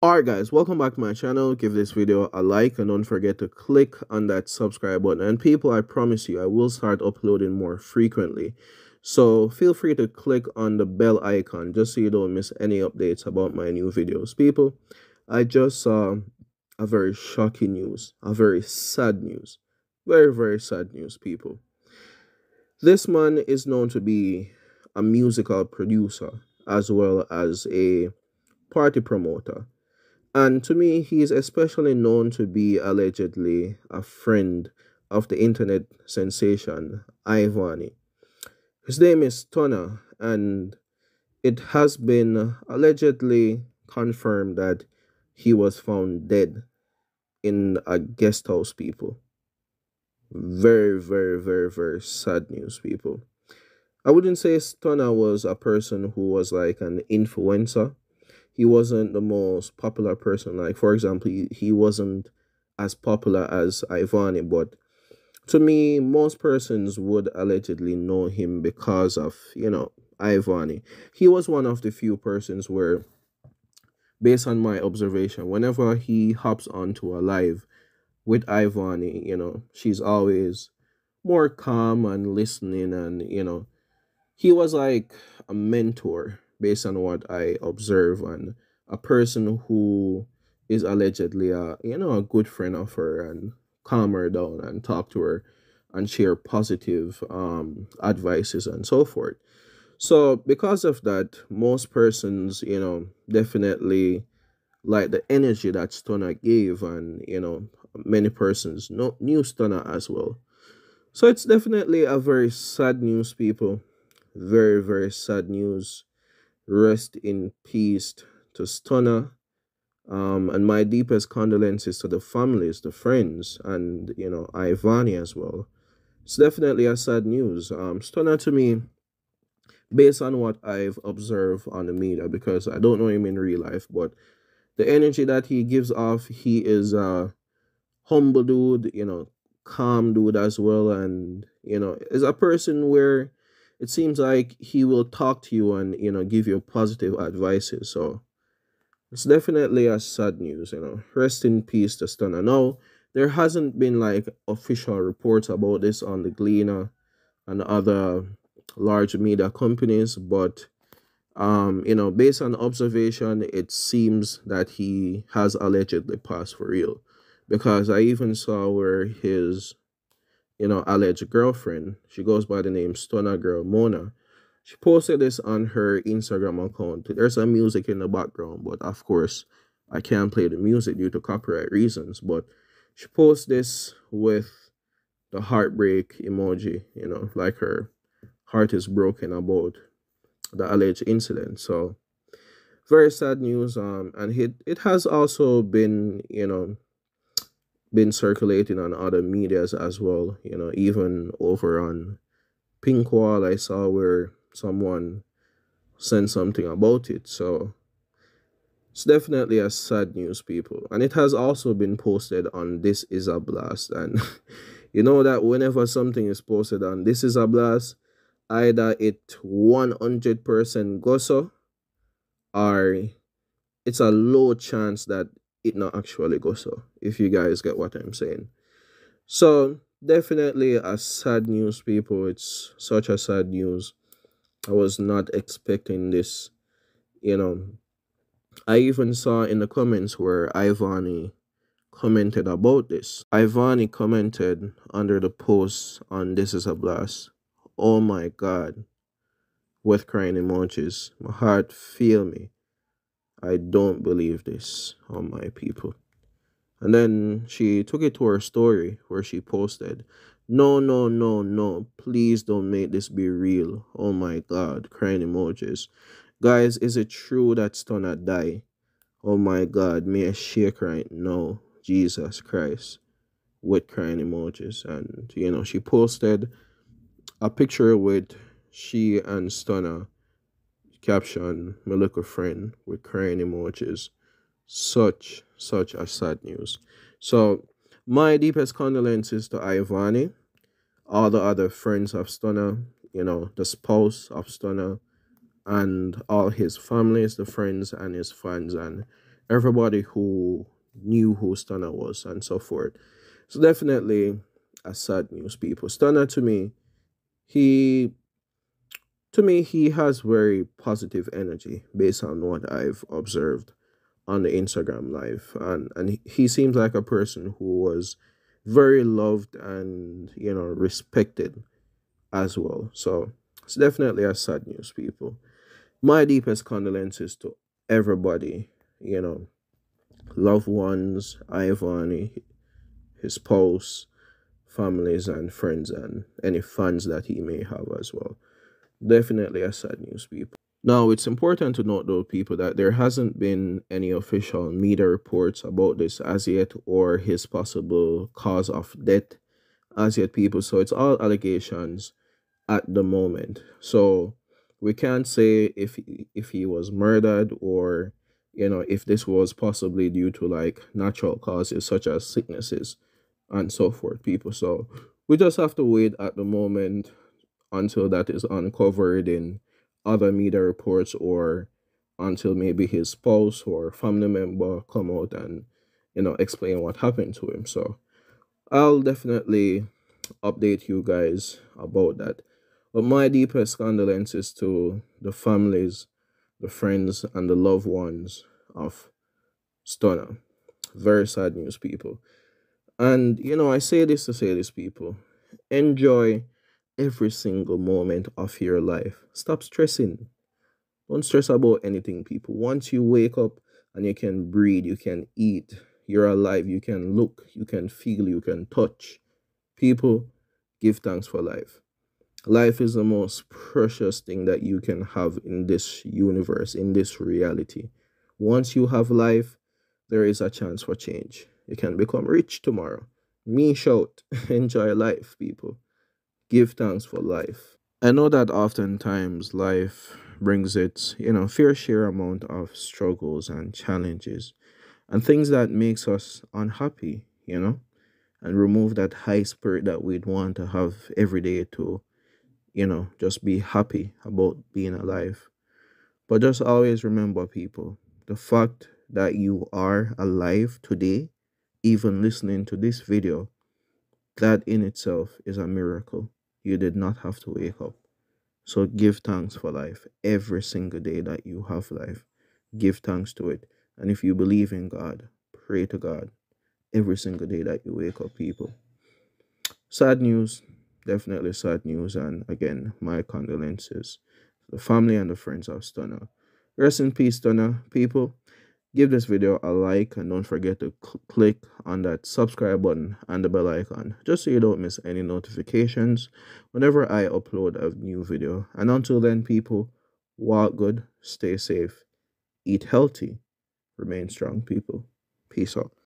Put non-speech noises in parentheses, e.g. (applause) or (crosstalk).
Alright guys, welcome back to my channel. Give this video a like and don't forget to click on that subscribe button. And people, I promise you, I will start uploading more frequently. So feel free to click on the bell icon just so you don't miss any updates about my new videos. People, I just saw a very shocking news, a very sad news. Very, very sad news, people. This man is known to be a musical producer as well as a party promoter and to me, he is especially known to be allegedly a friend of the internet sensation Ivany. His name is Stunna, and it has been allegedly confirmed that he was found dead in a guest house, people. Very, very, very, very sad news, people. I wouldn't say Stunna was a person who was like an influencer he wasn't the most popular person. Like for example, he, he wasn't as popular as Ivany, but to me, most persons would allegedly know him because of, you know, Ivany. He was one of the few persons where, based on my observation, whenever he hops onto a live with Ivany, you know, she's always more calm and listening and, you know, he was like a mentor based on what I observe and a person who is allegedly a you know a good friend of her and calm her down and talk to her and share positive um advices and so forth. So because of that, most persons, you know, definitely like the energy that Stunna gave and you know many persons know, knew Stunna as well. So it's definitely a very sad news, people. Very, very sad news. Rest in peace to Stunna. Um, and my deepest condolences to the families, the friends, and you know, Ivany as well. It's definitely a sad news. Um, Stunna to me, based on what I've observed on the media, because I don't know him in real life, but the energy that he gives off, he is a humble dude, you know, calm dude as well, and you know, is a person where it seems like he will talk to you and you know give you positive advices. So it's definitely a sad news you know. Rest in peace to stunna now there hasn't been like official reports about this on the gleaner and other large media companies but um you know based on observation it seems that he has allegedly passed for real. Because i even saw where his you know, alleged girlfriend. She goes by the name Stunna Girl Mona. She posted this on her Instagram account. There's some music in the background, but of course, I can't play the music due to copyright reasons. But she posted this with the heartbreak emoji, you know, like her heart is broken about the alleged incident. So very sad news. Um, and it it has also been, you know, been circulating on other medias as well. You know, even over on Pinkwall, I saw where someone sent something about it. So it's definitely a sad news, people. And it has also been posted on This Is a Blast. And (laughs) you know that whenever something is posted on This Is a Blast, either it 100% goes so or it's a low chance that it not actually go so if you guys get what i'm saying. So definitely a sad news people. It's such a sad news. I was not expecting this you know. I even saw in the comments where Ivany commented about this. Ivany commented under the post on this is a blast. Oh my god. With crying emojis. My heart feel me I don't believe this on my people. And then she took it to her story where she posted, No, no, no, no, please don't make this be real. Oh my god, crying emojis. Guys, is it true that Stunna die? Oh my god, may I shake right now. Jesus Christ. With crying emojis. And, you know, she posted a picture with she and Stunna Caption, my little friend with crying emojis. Such, such a sad news. So, my deepest condolences to Ivany, all the other friends of Stunna, you know, the spouse of Stunna, and all his families, the friends and his fans, and everybody who knew who Stunna was and so forth. So definitely a sad news, people. Stunna to me, he to me he has very positive energy based on what I've observed on the Instagram live, and and he seems like a person who was very loved and you know respected as well. So it's definitely a sad news, people. My deepest condolences to everybody, you know, loved ones, Ivan, his spouse, families and friends, and any fans that he may have as well. Definitely a sad news, people. Now, it's important to note, though, people, that there hasn't been any official media reports about this as yet or his possible cause of death as yet, people. So it's all allegations at the moment. So we can't say if if he was murdered or you know if this was possibly due to like natural causes such as sicknesses and so forth people so we just have to wait at the moment until that is uncovered in other media reports or until maybe his spouse or family member come out and you know explain what happened to him so i'll definitely update you guys about that but my deepest condolences to the families the friends and the loved ones of Stunna. Very sad news, people. And, you know, I say this to say this, people. Enjoy every single moment of your life. Stop stressing. Don't stress about anything, people. Once you wake up and you can breathe, you can eat, you're alive, you can look, you can feel, you can touch. People, give thanks for life. Life is the most precious thing that you can have in this universe, in this reality. Once you have life, there is a chance for change. You can become rich tomorrow. Me shout, (laughs) enjoy life, people. Give thanks for life. I know that oftentimes life brings its, you know, fair share amount of struggles and challenges and things that makes us unhappy, you know, and remove that high spirit that we'd want to have every day to, you know, just be happy about being alive. But just always remember, people, the fact that you are alive today, even listening to this video, that in itself is a miracle. You did not have to wake up. So give thanks for life every single day that you have life. Give thanks to it. And if you believe in God, pray to God every single day that you wake up, people. Sad news, definitely sad news. And again, my condolences to the family and the friends of Stunna. Rest in peace, Stunna. People, give this video a like and don't forget to cl click on that subscribe button and the bell icon just so you don't miss any notifications whenever I upload a new video. And until then, people, walk good, stay safe, eat healthy, remain strong, people. Peace out.